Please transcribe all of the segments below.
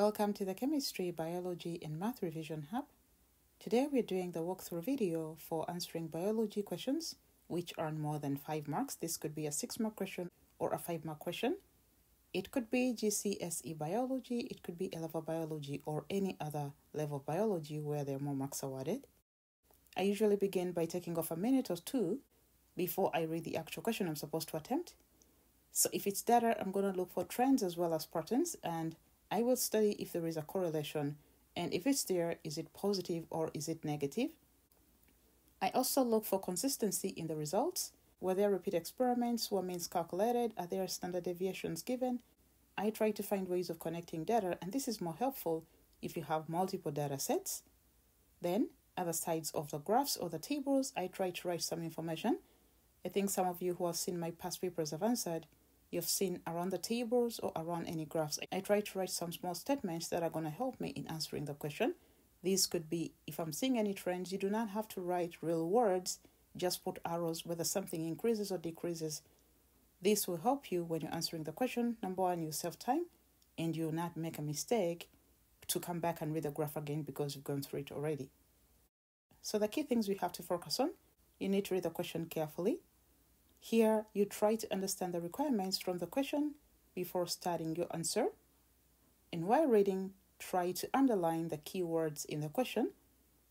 Welcome to the Chemistry, Biology and Math Revision Hub. Today we're doing the walkthrough video for answering biology questions which earn more than 5 marks. This could be a 6 mark question or a 5 mark question. It could be GCSE biology, it could be A level biology or any other level of biology where there are more marks awarded. I usually begin by taking off a minute or two before I read the actual question I'm supposed to attempt. So if it's data, I'm going to look for trends as well as patterns and I will study if there is a correlation and if it's there, is it positive or is it negative? I also look for consistency in the results. Were there repeat experiments? What means calculated? Are there standard deviations given? I try to find ways of connecting data, and this is more helpful if you have multiple data sets. Then, other sides of the graphs or the tables, I try to write some information. I think some of you who have seen my past papers have answered you've seen around the tables or around any graphs. I try to write some small statements that are going to help me in answering the question. These could be if I'm seeing any trends, you do not have to write real words, just put arrows whether something increases or decreases. This will help you when you're answering the question. Number one, you save time and you'll not make a mistake to come back and read the graph again because you've gone through it already. So, the key things we have to focus on you need to read the question carefully. Here, you try to understand the requirements from the question before starting your answer. And while reading, try to underline the keywords in the question.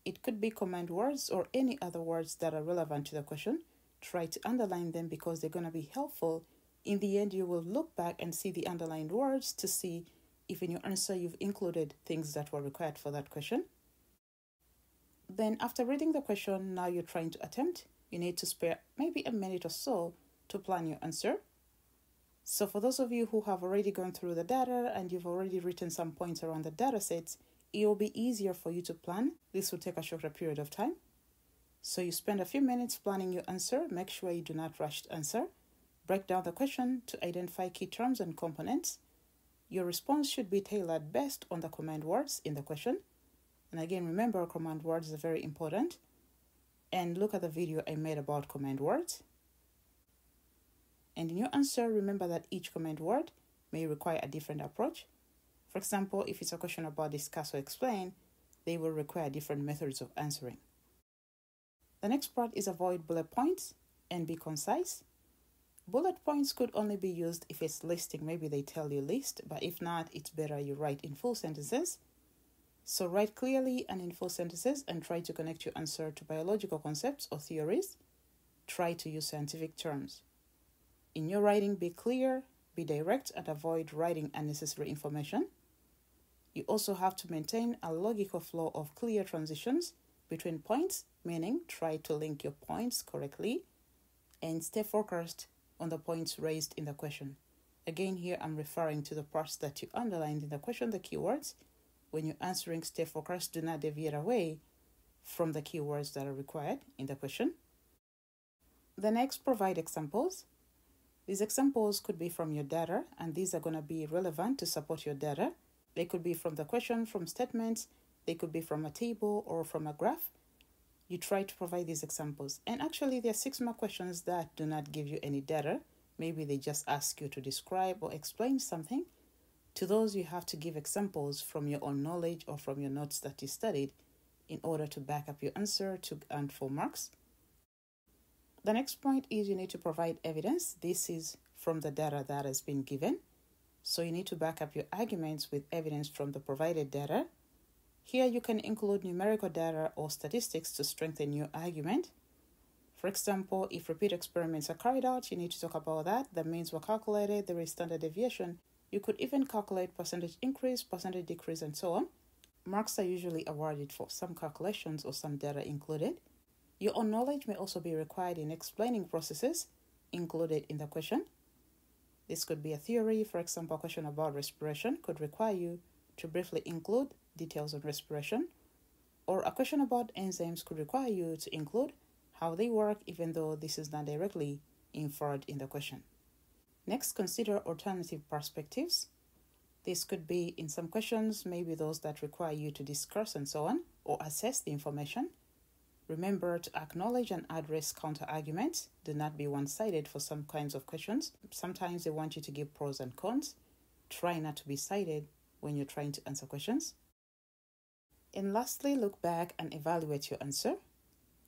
It could be command words or any other words that are relevant to the question. Try to underline them because they're going to be helpful. In the end, you will look back and see the underlined words to see if in your answer you've included things that were required for that question. Then, after reading the question, now you're trying to attempt you need to spare maybe a minute or so to plan your answer. So, for those of you who have already gone through the data and you've already written some points around the data sets, it will be easier for you to plan. This will take a shorter period of time. So, you spend a few minutes planning your answer. Make sure you do not rush to answer. Break down the question to identify key terms and components. Your response should be tailored best on the command words in the question. And again, remember, command words are very important and look at the video I made about command words. And in your answer, remember that each command word may require a different approach. For example, if it's a question about discuss or explain, they will require different methods of answering. The next part is avoid bullet points and be concise. Bullet points could only be used if it's listing, maybe they tell you list, but if not, it's better you write in full sentences. So write clearly and in full sentences and try to connect your answer to biological concepts or theories. Try to use scientific terms. In your writing, be clear, be direct, and avoid writing unnecessary information. You also have to maintain a logical flow of clear transitions between points, meaning try to link your points correctly and stay focused on the points raised in the question. Again, here I'm referring to the parts that you underlined in the question, the keywords, when you're answering stay focused, do not deviate away from the keywords that are required in the question. The next, provide examples. These examples could be from your data, and these are going to be relevant to support your data. They could be from the question, from statements, they could be from a table or from a graph. You try to provide these examples. And actually, there are six more questions that do not give you any data. Maybe they just ask you to describe or explain something. To those, you have to give examples from your own knowledge or from your notes that you studied in order to back up your answer to earn full marks. The next point is you need to provide evidence. This is from the data that has been given. So you need to back up your arguments with evidence from the provided data. Here you can include numerical data or statistics to strengthen your argument. For example, if repeat experiments are carried out, you need to talk about that. The means were calculated, there is standard deviation, you could even calculate percentage increase, percentage decrease, and so on. Marks are usually awarded for some calculations or some data included. Your own knowledge may also be required in explaining processes included in the question. This could be a theory, for example, a question about respiration could require you to briefly include details on respiration, or a question about enzymes could require you to include how they work, even though this is not directly inferred in the question. Next, consider alternative perspectives. This could be in some questions, maybe those that require you to discuss and so on, or assess the information. Remember to acknowledge and address counter arguments. Do not be one sided for some kinds of questions. Sometimes they want you to give pros and cons. Try not to be sided. when you're trying to answer questions. And lastly, look back and evaluate your answer.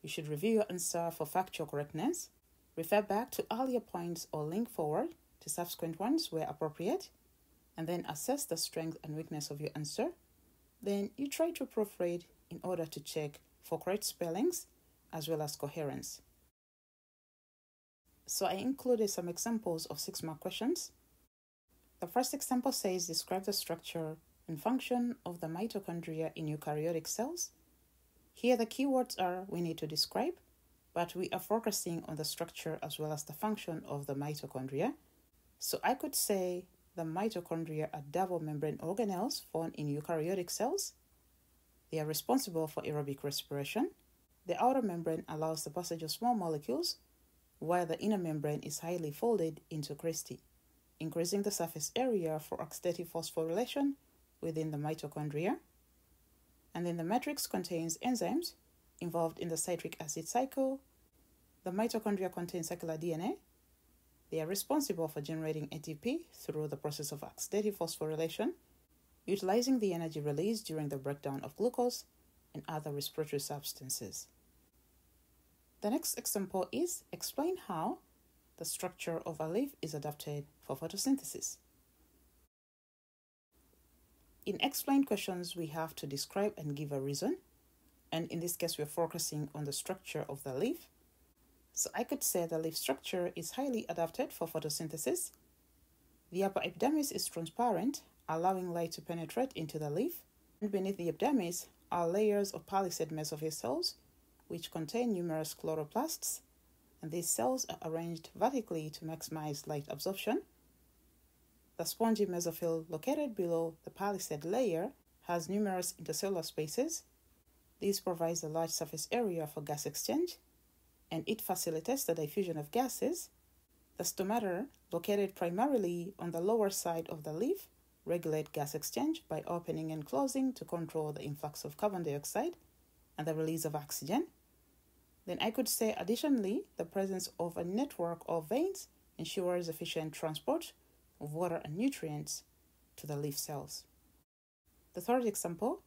You should review your answer for factual correctness, refer back to earlier points or link forward to subsequent ones where appropriate, and then assess the strength and weakness of your answer. Then you try to proofread in order to check for correct spellings as well as coherence. So I included some examples of six mark questions. The first example says describe the structure and function of the mitochondria in eukaryotic cells. Here the keywords are we need to describe, but we are focusing on the structure as well as the function of the mitochondria. So I could say the mitochondria are double membrane organelles found in eukaryotic cells. They are responsible for aerobic respiration. The outer membrane allows the passage of small molecules, while the inner membrane is highly folded into cristae, increasing the surface area for oxidative phosphorylation within the mitochondria. And then the matrix contains enzymes involved in the citric acid cycle. The mitochondria contain circular DNA. They are responsible for generating ATP through the process of oxidative phosphorylation, utilizing the energy released during the breakdown of glucose and other respiratory substances. The next example is explain how the structure of a leaf is adapted for photosynthesis. In explain questions, we have to describe and give a reason. And in this case, we're focusing on the structure of the leaf. So I could say the leaf structure is highly adapted for photosynthesis. The upper epidermis is transparent, allowing light to penetrate into the leaf. And beneath the epidermis are layers of palisade mesophyll cells, which contain numerous chloroplasts. And these cells are arranged vertically to maximize light absorption. The spongy mesophyll located below the palisade layer has numerous intercellular spaces. This provides a large surface area for gas exchange, and it facilitates the diffusion of gases. The stomata, located primarily on the lower side of the leaf, regulate gas exchange by opening and closing to control the influx of carbon dioxide and the release of oxygen. Then I could say additionally, the presence of a network of veins ensures efficient transport of water and nutrients to the leaf cells. The third example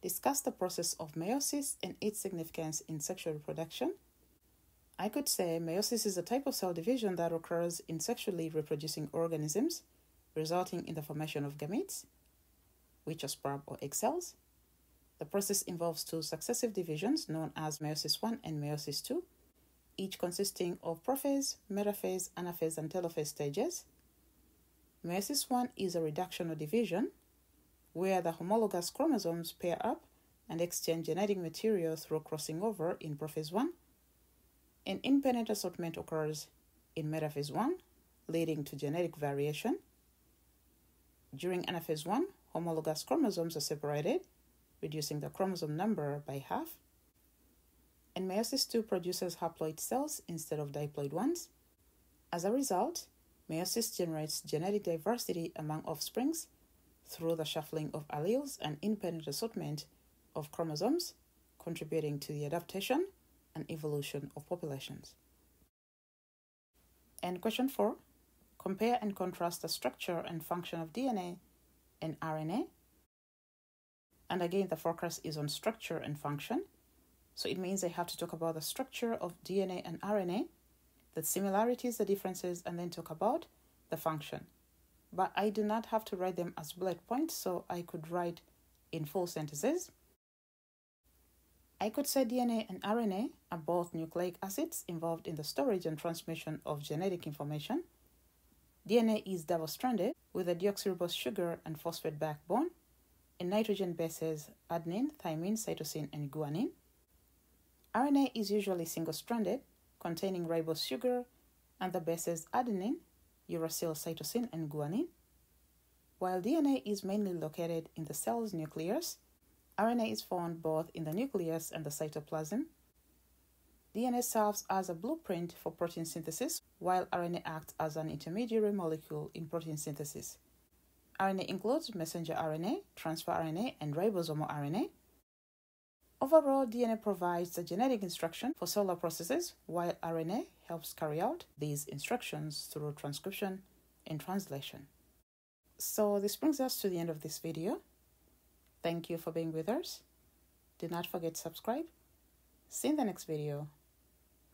discuss the process of meiosis and its significance in sexual reproduction. I could say meiosis is a type of cell division that occurs in sexually reproducing organisms, resulting in the formation of gametes, which are sperm or egg cells. The process involves two successive divisions known as meiosis 1 and meiosis 2, each consisting of prophase, metaphase, anaphase, and telophase stages. Meiosis 1 is a reduction or division where the homologous chromosomes pair up and exchange genetic material through crossing over in prophase 1. An independent assortment occurs in metaphase 1, leading to genetic variation. During anaphase 1, homologous chromosomes are separated, reducing the chromosome number by half. And meiosis 2 produces haploid cells instead of diploid ones. As a result, Meiosis generates genetic diversity among offsprings through the shuffling of alleles and independent assortment of chromosomes, contributing to the adaptation and evolution of populations. And question four compare and contrast the structure and function of DNA and RNA. And again, the focus is on structure and function. So it means I have to talk about the structure of DNA and RNA the similarities, the differences, and then talk about the function. But I do not have to write them as bullet points, so I could write in full sentences. I could say DNA and RNA are both nucleic acids involved in the storage and transmission of genetic information. DNA is double stranded with a deoxyribose sugar and phosphate backbone, and nitrogen bases adenine, thymine, cytosine, and guanine. RNA is usually single stranded containing ribose sugar and the bases adenine, uracil, cytosine, and guanine. While DNA is mainly located in the cell's nucleus, RNA is found both in the nucleus and the cytoplasm. DNA serves as a blueprint for protein synthesis, while RNA acts as an intermediary molecule in protein synthesis. RNA includes messenger RNA, transfer RNA, and ribosomal RNA. Overall, DNA provides the genetic instruction for cellular processes, while RNA helps carry out these instructions through transcription and translation. So this brings us to the end of this video. Thank you for being with us. Do not forget to subscribe. See you in the next video.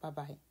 Bye bye.